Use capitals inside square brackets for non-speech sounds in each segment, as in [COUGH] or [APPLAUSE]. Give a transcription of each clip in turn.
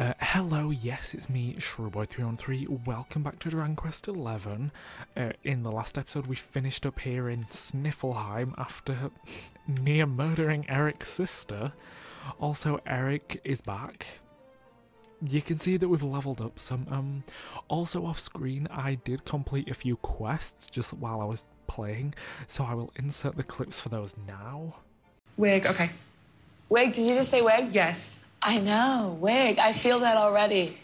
Uh, hello, yes, it's me, Shrooboid313. Welcome back to Dragon Quest XI. Uh, in the last episode, we finished up here in Sniffelheim after [LAUGHS] near murdering Erik's sister. Also, Erik is back. You can see that we've leveled up some. Um, also, off screen, I did complete a few quests just while I was playing, so I will insert the clips for those now. Wig, okay. Wig, did you just say wig? Yes. I know, wig. I feel that already.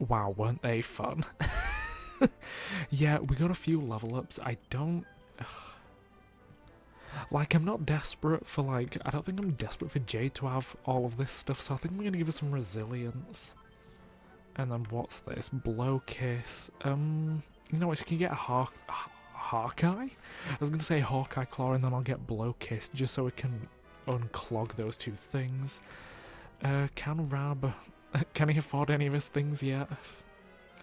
Wow, weren't they fun? [LAUGHS] yeah, we got a few level ups. I don't. [SIGHS] Like, I'm not desperate for, like, I don't think I'm desperate for Jade to have all of this stuff, so I think we're gonna give her some resilience. And then what's this? Blow Kiss. Um, you know what, she can get a Hawk. Hawkeye? I was gonna say Hawkeye Claw and then I'll get Blow Kiss just so it can unclog those two things. Uh, can Rab [LAUGHS] Can he afford any of his things yet?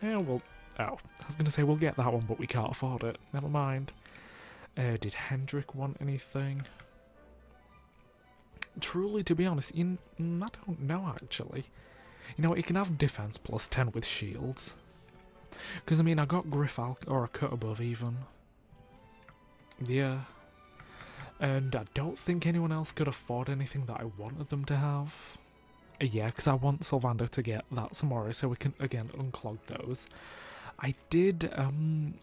Yeah, well, oh, I was gonna say we'll get that one, but we can't afford it. Never mind. Uh, did Hendrik want anything? Truly, to be honest, you, mm, I don't know actually. You know, he can have defense plus 10 with shields. Because, I mean, I got Griffalk or a cut above even. Yeah. And I don't think anyone else could afford anything that I wanted them to have. Yeah, because I want Sylvando to get that tomorrow so we can, again, unclog those. I did um,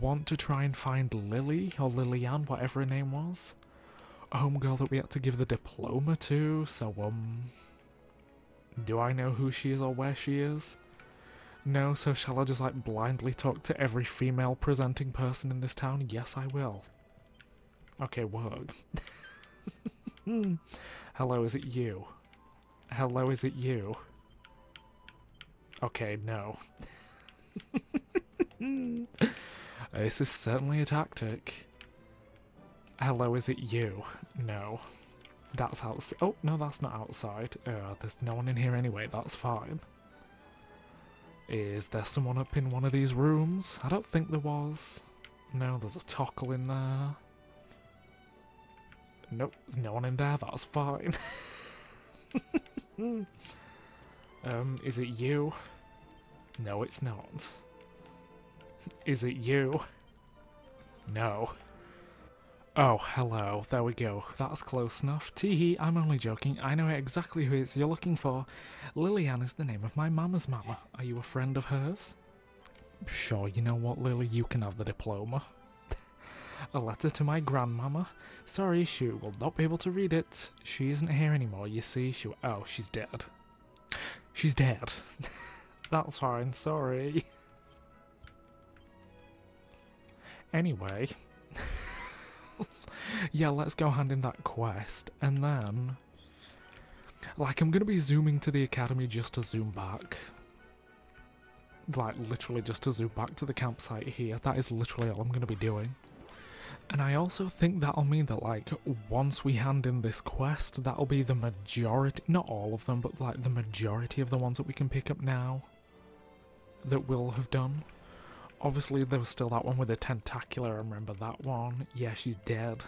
want to try and find Lily, or Lillian, whatever her name was. A homegirl that we had to give the diploma to, so, um... Do I know who she is or where she is? No, so shall I just like blindly talk to every female presenting person in this town? Yes, I will. Okay, work. [LAUGHS] Hello, is it you? Hello, is it you? Okay, no. [LAUGHS] this is certainly a tactic. Hello, is it you? No. That's outside. Oh, no, that's not outside. Uh, there's no one in here anyway, that's fine. Is there someone up in one of these rooms? I don't think there was. No, there's a tockle in there. Nope, there's no one in there, that's fine. [LAUGHS] um, is it you? No, it's not. Is it you? No. Oh, hello. There we go. That's close enough. Teehee, I'm only joking. I know exactly who it's you're looking for. Lillian is the name of my mama's mama. Are you a friend of hers? Sure, you know what, Lily, you can have the diploma. A letter to my grandmama. Sorry, she will not be able to read it. She isn't here anymore, you see. She Oh, she's dead. She's dead. [LAUGHS] That's fine, sorry. [LAUGHS] Anyway, [LAUGHS] yeah, let's go hand in that quest, and then. Like, I'm gonna be zooming to the academy just to zoom back. Like, literally just to zoom back to the campsite here. That is literally all I'm gonna be doing. And I also think that'll mean that, like, once we hand in this quest, that'll be the majority. Not all of them, but, like, the majority of the ones that we can pick up now that we'll have done. Obviously, there was still that one with the tentacular. I remember that one. Yeah, she's dead.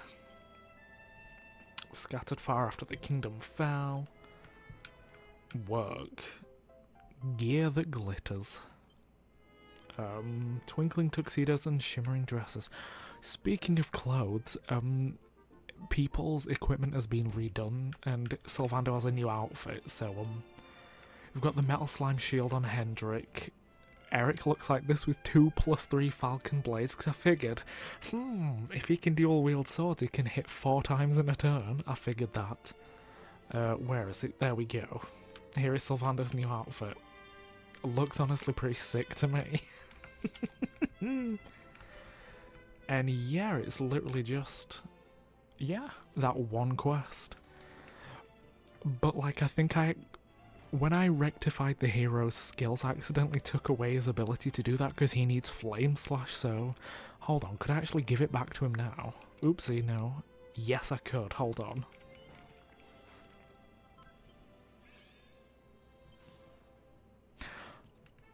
Scattered far after the kingdom fell. Work. Gear that glitters. Um, twinkling tuxedos and shimmering dresses. Speaking of clothes, um, people's equipment has been redone, and Sylvando has a new outfit. So, um, we've got the metal slime shield on Hendrik. Erik looks like this with two plus three falcon blades because I figured, hmm, if he can dual wield swords, he can hit four times in a turn. I figured that. Uh, where is it? There we go. Here is Sylvando's new outfit. Looks honestly pretty sick to me. [LAUGHS] [LAUGHS] and yeah, it's literally just, yeah, that one quest. But like, I think I when I rectified the hero's skills, I accidentally took away his ability to do that because he needs Flame Slash, so... Hold on, could I actually give it back to him now? Oopsie, no. Yes, I could, hold on.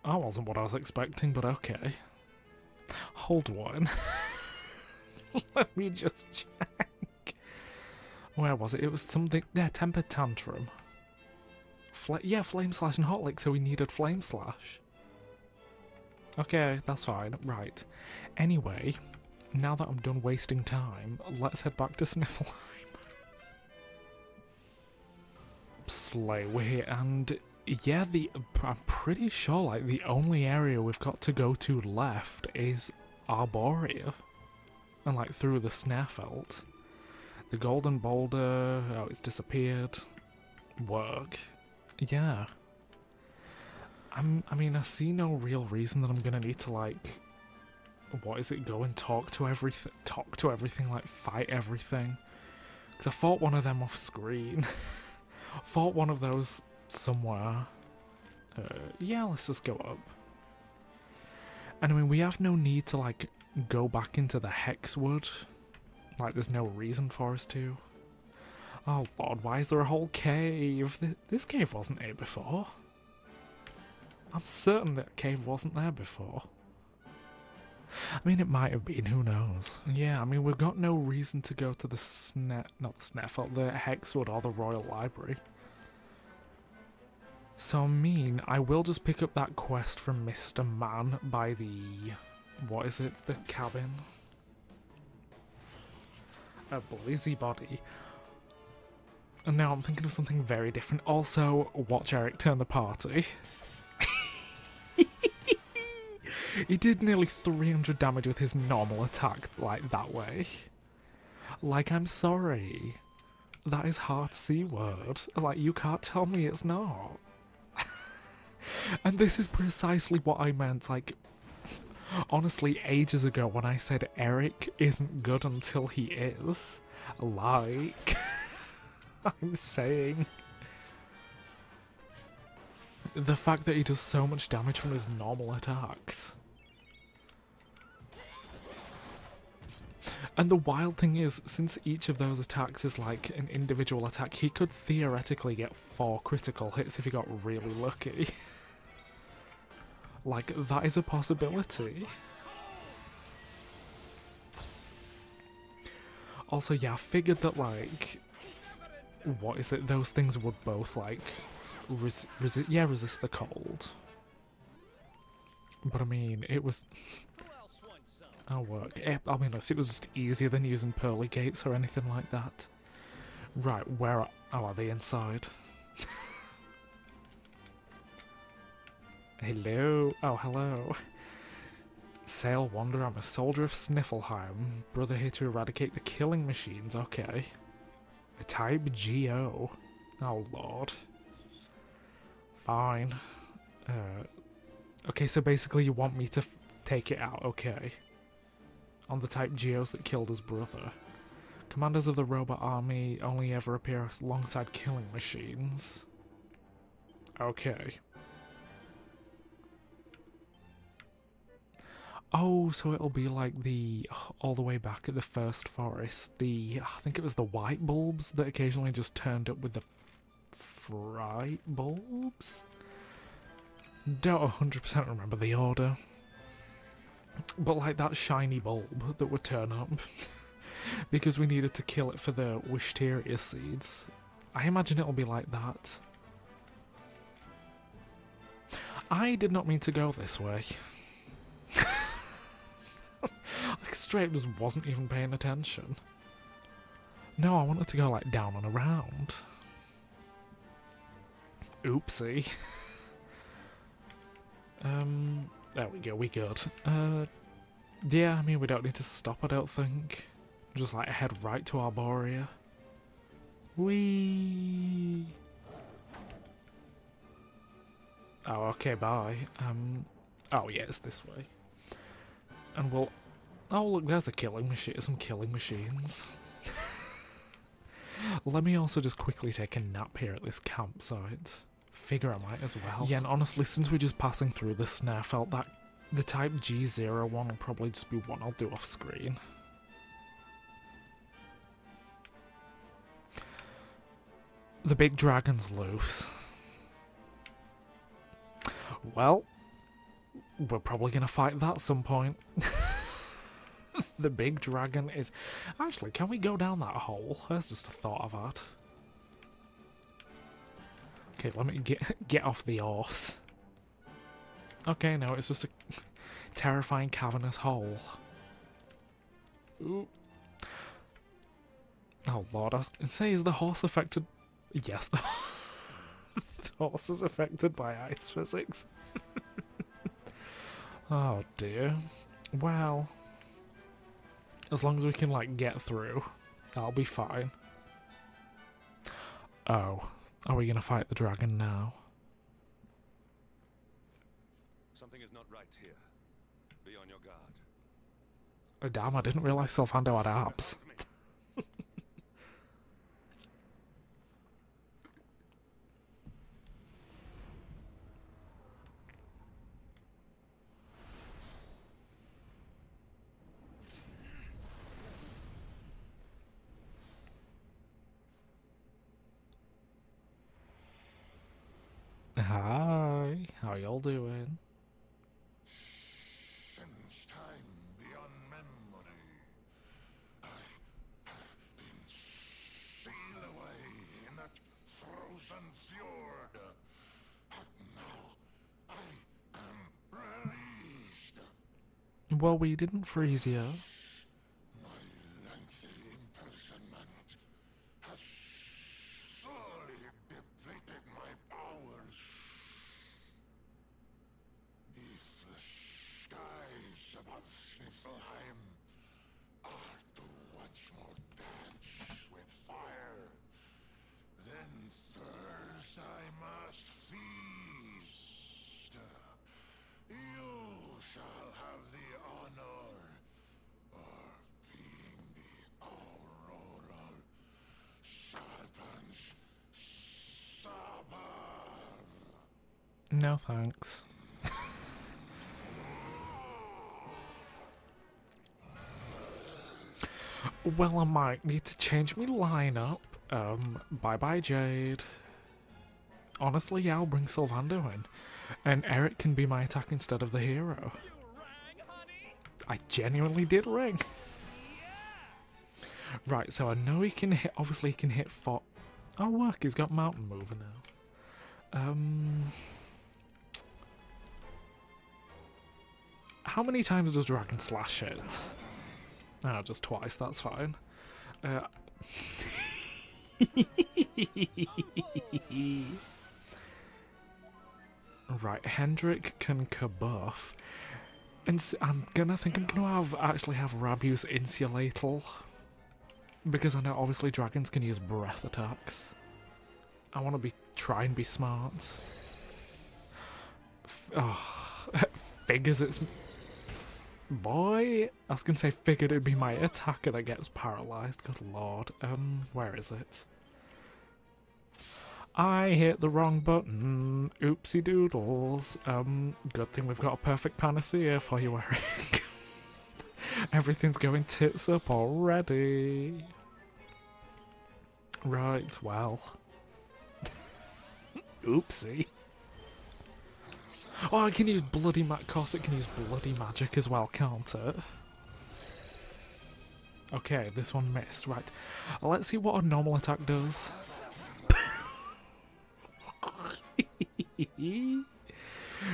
That wasn't what I was expecting, but okay. Hold one. [LAUGHS] Let me just check. Where was it? It was something... Yeah, Temper Tantrum. Fla yeah, Flame Slash and Hotlick, so we needed Flame Slash. Okay, that's fine. Right. Anyway, now that I'm done wasting time, let's head back to [LAUGHS] Sniffleheim. Slay, we're here, and yeah, the I'm pretty sure like the only area we've got to go to left is Arboria, and like through the Snarefelt. The Golden Boulder, oh, it's disappeared. Work. Yeah. I'm, I mean, I see no real reason that I'm gonna need to, like, what is it, go and talk to everything, talk to everything, like, fight everything. Because I fought one of them off screen. [LAUGHS] fought one of those somewhere. Uh, yeah, let's just go up. And I mean, we have no need to, like, go back into the Hexwood. Like, there's no reason for us to. Oh lord, why is there a whole cave? Th- This cave wasn't here before. I'm certain that cave wasn't there before. I mean, it might have been, who knows? Yeah, I mean, we've got no reason to go to the Sne... not the Sneffel, the Hexwood or the Royal Library. So, mean, I will just pick up that quest from Mr. Man by the... what is it? The cabin? A Blizzy Body. And now I'm thinking of something very different. Also, watch Erik turn the party. [LAUGHS] he did nearly 300 damage with his normal attack, like that way. Like, I'm sorry. That is hard C word. Like, you can't tell me it's not. And this is precisely what I meant, like, honestly, ages ago when I said Erik isn't good until he is. Like. [LAUGHS] I'm saying. The fact that he does so much damage from his normal attacks. And the wild thing is, since each of those attacks is like an individual attack, he could theoretically get four critical hits if he got really lucky. [LAUGHS] like, that is a possibility. Also, yeah, I figured that, like, what is it? Those things would both like res- resist. Yeah, resist the cold. But I mean, it was. Oh, work. Eh, I mean, it was just easier than using pearly gates or anything like that. Right, where are, oh, are they inside? Hello? Oh, hello. Sail Wanderer, I'm a soldier of Sniffelheim. Brother here to eradicate the killing machines, okay. A type GO. Oh lord. Fine. Uh, okay, so basically you want me to take it out, okay. On the type Geos that killed his brother. Commanders of the robot army only ever appear alongside killing machines. Okay. Oh, so it'll be like the all the way back at the first forest. The I think it was the white bulbs that occasionally just turned up with the fright bulbs. Don't 100% remember the order. But like that shiny bulb that would turn up [LAUGHS] because we needed to kill it for the Wisteria seeds. I imagine it'll be like that. I did not mean to go this way. Straight just wasn't even paying attention. No, I wanted to go like down and around. Oopsie. [LAUGHS] um, there we go, we good. Uh, yeah, I mean, we don't need to stop, I don't think. Just like head right to Arboria. Wee. Oh, okay, bye. Um, oh yeah, it's this way. And we'll Oh, look, there's a killing machine. Some killing machines. [LAUGHS] Let me also just quickly take a nap here at this campsite. Figure I might as well. Yeah, and honestly, since we're just passing through the snare, felt that the Type G0 one will probably just be one I'll do off screen. The big dragon's loose. Well, we're probably going to fight that some point. [LAUGHS] the big dragon is. Actually, can we go down that hole? That's just a thought I've had. Okay, let me get [LAUGHS] get off the horse. Okay, no, it's just a [LAUGHS] terrifying cavernous hole. Ooh. Oh lord, I was gonna say, is the horse affected? Yes, the, [LAUGHS] the horse is affected by ice physics. oh dear. Well. As long as we can, like, get through, that'll be fine. Oh. Are we gonna fight the dragon now? Something is not right here. Be on your guard. Oh damn, I didn't realise Sylvando had abs. We didn't freeze you. My lengthy imprisonment has sorely depleted my powers. If the skies above Sniffelheim are to once more dance with fire, then first I must feast. You shall have the honor of being the auroral serpent's sabbath. No thanks. well, I might need to change my lineup. Um, bye bye, Jade. Honestly, yeah, I'll bring Sylvando in. And Erik can be my attack instead of the hero. I genuinely did ring. Right, so I know he can hit. Obviously, he can hit four. Oh, work, he's got mountain mover now. Um. How many times does Dragon Slash it? Ah, just twice, that's fine. Uh, [LAUGHS] right, Hendrik can kabuff. And I'm gonna think I'm gonna have actually have Rab use Insulatle. Because I know obviously dragons can use breath attacks. I wanna be try and be smart. F- oh, [LAUGHS] figures it's Boy, I was gonna say figured it'd be my attacker that gets paralyzed. Good lord. Um, where is it? I hit the wrong button. Oopsie doodles. Um, good thing we've got a perfect panacea for you, Erik. [LAUGHS] Everything's going tits up already. Right, well. [LAUGHS] Oopsie. Oh, I can use bloody ma- course it can use bloody magic as well, can't it? Okay, this one missed. Right, let's see what a normal attack does. [LAUGHS]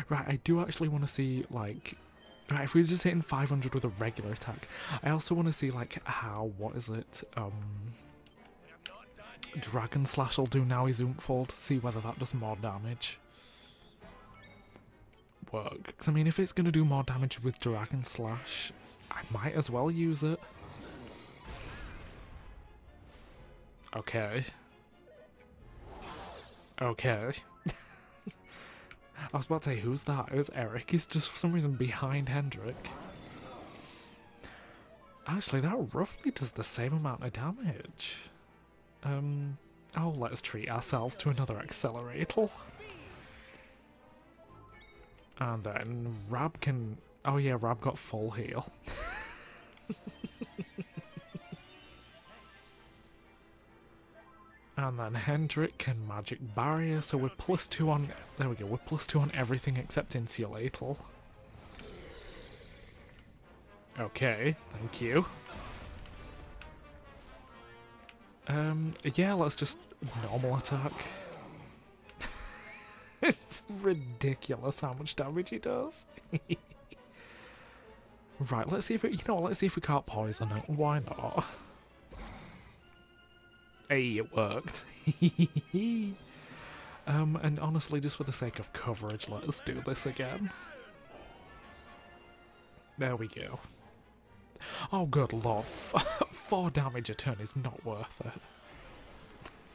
right, I do actually want to see like. Right, if we're just hitting 500 with a regular attack, I also want to see like how what is it? Um, Dragon Slash will do now. He's Oompful to see whether that does more damage work. Because, I mean, if it's going to do more damage with Dragon Slash, I might as well use it. Okay. Okay. [LAUGHS] I was about to say, who's that? It was Erik. He's just for some reason behind Hendrik. Actually, that roughly does the same amount of damage. Um. Oh, let's treat ourselves to another accelerator. [LAUGHS] And then Rab can. Oh yeah, Rab got full heal. and then Hendrik can magic barrier, so we're plus two on. There we go. We're plus two on everything except insulatle. Okay, thank you. Um, yeah, let's just normal attack. It's ridiculous how much damage he does. [LAUGHS] right, let's see if it, you know, let's see if we can't poison it. Why not? Hey, it worked. [LAUGHS] um, and honestly, just for the sake of coverage, let us do this again. There we go. Oh, good lord. [LAUGHS] Four damage a turn is not worth it.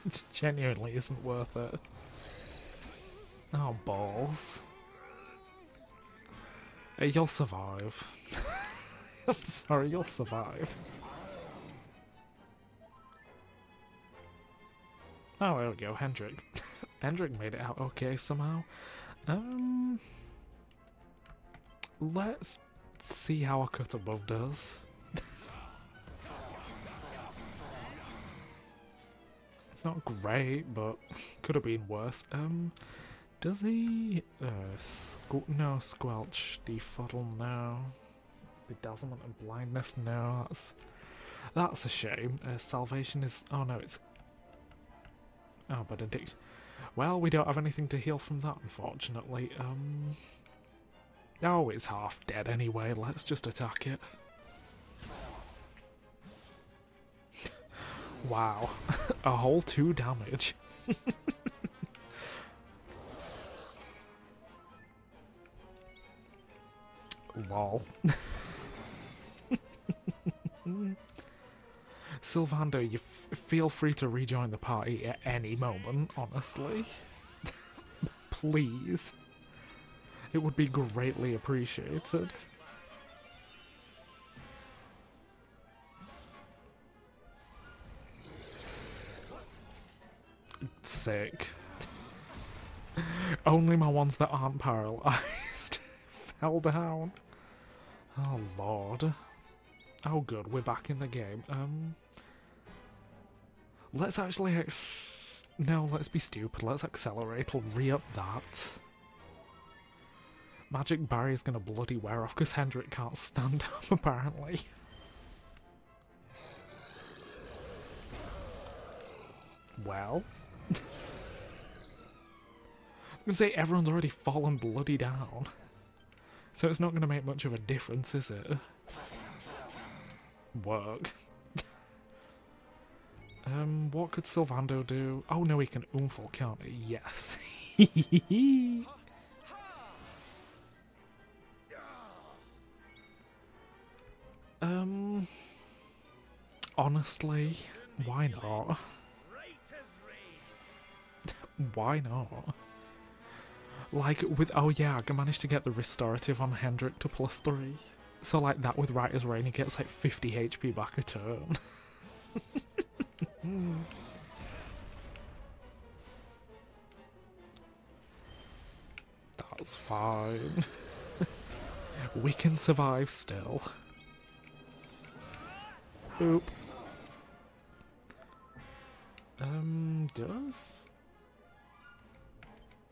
It genuinely isn't worth it. Oh, balls. Hey, you'll survive. [LAUGHS] I'm sorry, you'll survive. Oh, there we go, Hendrik. [LAUGHS] Hendrik made it out okay somehow. Um, let's see how a cut above does. It's [LAUGHS] not great, but could have been worse. Um, Does he? Uh, squ- no, squelch, defuddle, no. Bedazzlement and blindness, no. That's that's a shame. Uh, salvation is. Oh no, it's. Oh, but addict. Well, we don't have anything to heal from that, unfortunately. Um. Oh, it's half dead anyway. Let's just attack it. [LAUGHS] wow, [LAUGHS] a whole two damage. [LAUGHS] Lol. [LAUGHS] Sylvando, you feel free to rejoin the party at any moment, honestly. [LAUGHS] Please. It would be greatly appreciated. Sick. [LAUGHS] Only my ones that aren't paralyzed fell down. Oh lord. Oh good, we're back in the game. Um Let's actually No, let's be stupid. Let's accelerate. I'll re-up that. Magic barrier's gonna bloody wear off because Hendrik can't stand [LAUGHS] up apparently. Well. [LAUGHS] I was gonna say everyone's already fallen bloody down. So it's not gonna make much of a difference, is it? Work. [LAUGHS] um, what could Sylvando do? Oh no, he can Oomful, can't he? Yes. [LAUGHS] um, honestly, why not? [LAUGHS] why not? Like with oh yeah, I managed to get the restorative on Hendrik to plus three. So like that with Writer's Rain, he gets like 50 HP back a turn. [LAUGHS] That's fine. [LAUGHS] we can survive still. Boop. Um, does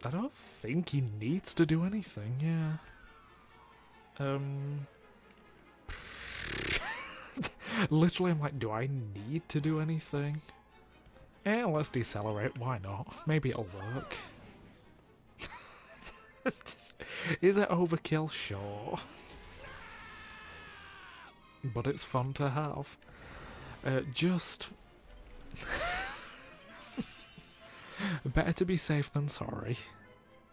I don't think he needs to do anything, yeah. Um. [LAUGHS] Literally, I'm like, do I need to do anything? Eh, let's decelerate, why not? Maybe it'll work. [LAUGHS] Is it overkill? Sure. But it's fun to have. Uh, just. Better to be safe than sorry.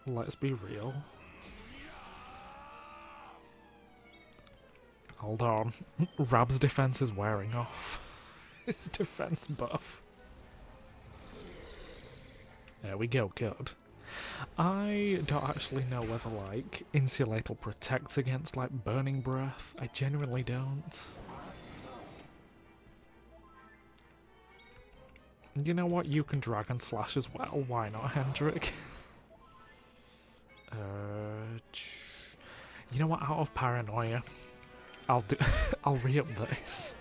Let's be real. Hold on. [LAUGHS] Rab's defense is wearing off. [LAUGHS] His defense buff. There we go, good. I don't actually know whether, like, Insulator protect against, like, burning breath. I genuinely don't. You know what? You can Dragon Slash as well. Why not, Hendrik? uh, you know what? Out of paranoia, I'll do. [LAUGHS] I'll re-up this.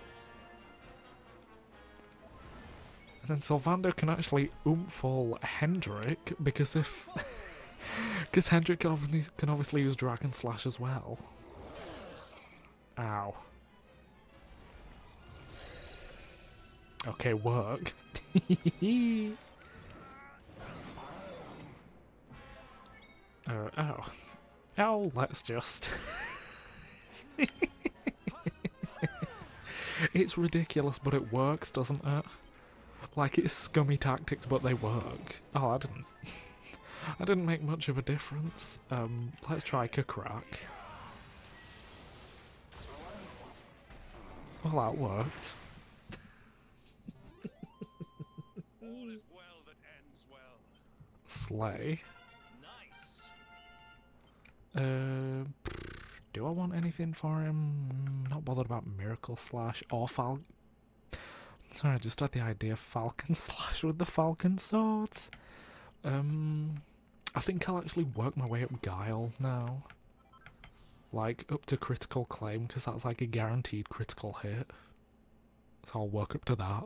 And then Sylvando can actually oomphle Hendrik because if. [LAUGHS] Because Hendrik can obviously, can obviously use Dragon Slash as well. Ow. Okay, work. [LAUGHS] uh, oh. Oh, let's just. [LAUGHS] it's ridiculous, but it works, doesn't it? Like, it's scummy tactics, but they work. Oh, I didn't. [LAUGHS] I didn't make much of a difference. Um, let's try Kakrak. Well, that worked. All is well that ends well. Slay. Nice. Uh, do I want anything for him? Not bothered about Miracle Slash or Fal. Sorry, I just had the idea of Falcon [LAUGHS] Slash with the Falcon Swords. Um, I think I'll actually work my way up Guile now. Like, up to critical claim, because that's like a guaranteed critical hit. So I'll work up to that.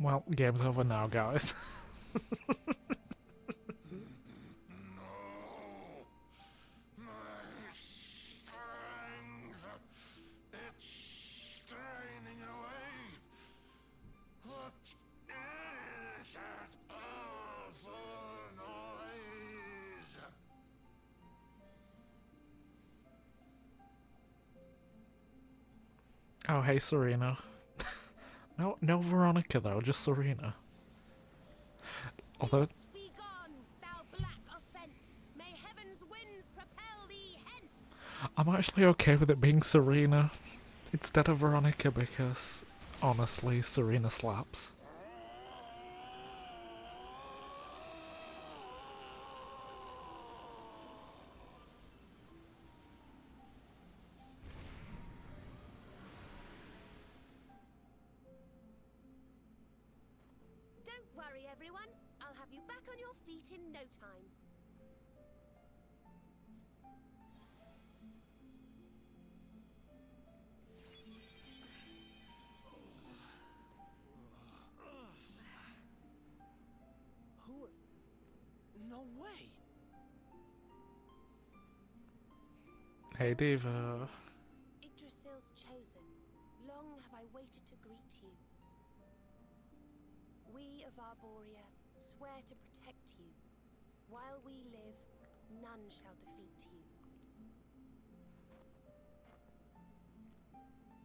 Well, game's over now, guys. [LAUGHS] Oh, hey, Serena. No, no Veronica though, just Serena. Although, Be gone, thou black offence. May heaven's winds propel thee hence. I'm actually okay with it being Serena instead of Veronica because, honestly, Serena slaps. Hey, Diva. Uh, Yggdrasil's chosen. Long have I waited to greet you. We of Arboria swear to protect you. While we live, none shall defeat you.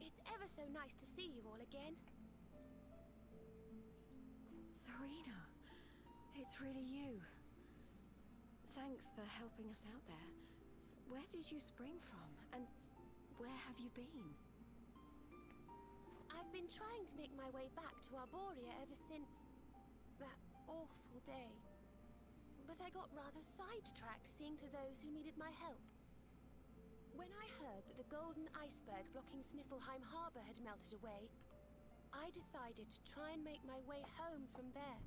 It's ever so nice to see you all again. Serena, it's really you. Thanks for helping us out there. Where did you spring from? And where have you been? I've been trying to make my way back to Arboria ever since that awful day. But I got rather sidetracked seeing to those who needed my help. When I heard that the golden iceberg blocking Sniffleheim Harbor had melted away, I decided to try and make my way home from there.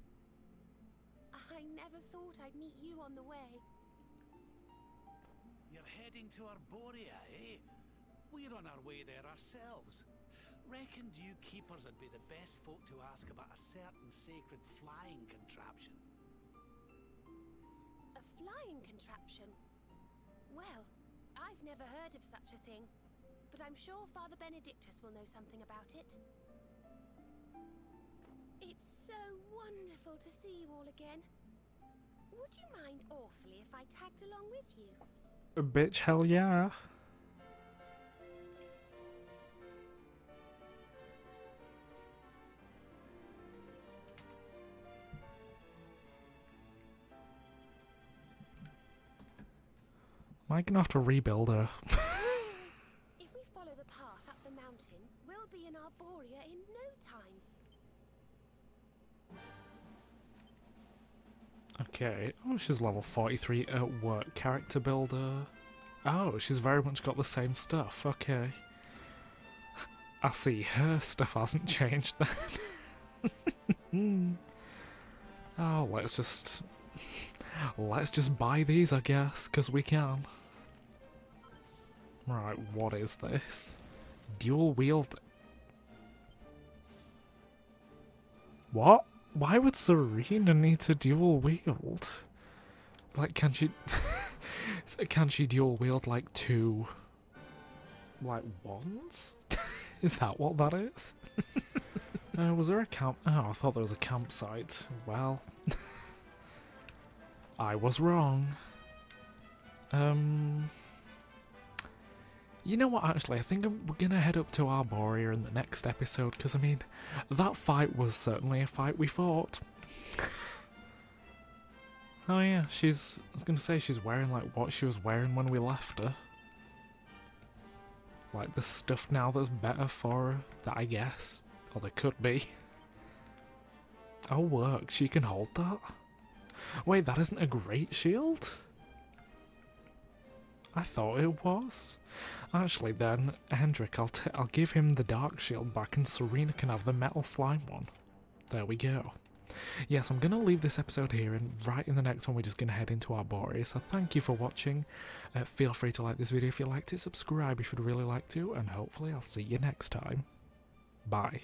I never thought I'd meet you on the way. You're heading to Arboria, eh? We're on our way there ourselves. Reckoned you keepers would be the best folk to ask about a certain sacred flying contraption. A flying contraption? Well, I've never heard of such a thing, but I'm sure Father Benedictus will know something about it. It's so wonderful to see you all again. Would you mind awfully if I tagged along with you? Bitch, hell yeah. Am I gonna have to rebuild her? [LAUGHS] Okay. Oh, she's level 43 at work. Character builder. Oh, she's very much got the same stuff. Okay. [LAUGHS] I see her stuff hasn't [LAUGHS] changed then. [LAUGHS] oh, let's just. Let's just buy these, I guess, because we can. Right, what is this? Dual wield. What? Why would Serena need to dual wield? Like, can she. [LAUGHS] Can she dual wield, like, two. Like, wands? [LAUGHS] is that what that is? [LAUGHS] uh, was there a camp. Oh, I thought there was a campsite. Well. I was wrong. Um. You know what, actually, I think we're gonna head up to Arboria in the next episode, because, I mean, that fight was certainly a fight we fought. [LAUGHS] oh, yeah, she's. I was gonna say she's wearing, like, what she was wearing when we left her. Like, the stuff now that's better for her, that I guess. Or there could be. [LAUGHS] Oh, work, she can hold that? Wait, that isn't a great shield? I thought it was. Actually, then, Hendrik, I'll, t- I'll give him the dark shield back and Serena can have the metal slime one. There we go. Yes, I'm going to leave this episode here, and right in the next one, we're just going to head into Arboria. So, thank you for watching. Uh, feel free to like this video if you liked it, subscribe if you'd really like to, and hopefully, I'll see you next time. Bye.